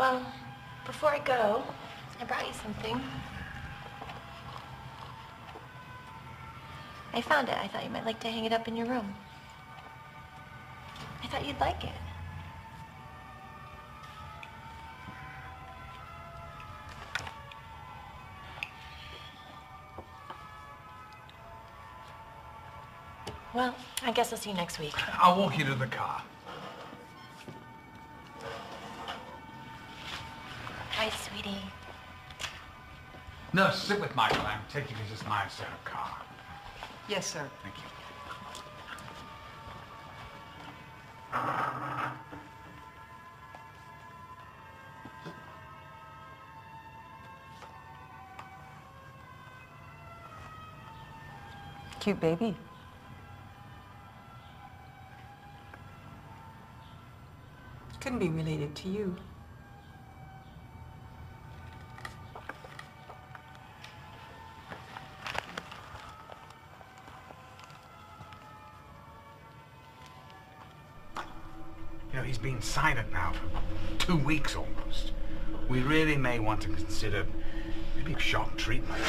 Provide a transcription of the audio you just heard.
Well, before I go, I brought you something. I found it. I thought you might like to hang it up in your room. I thought you'd like it. Well, I guess I'll see you next week. I'll walk you to the car. Bye, sweetie. No, sit with Michael. I'm taking this as my set of car. Yes, sir. Thank you. Cute baby. Couldn't be related to you. You know, he's been silent now for two weeks almost. We really may want to consider maybe shock treatment.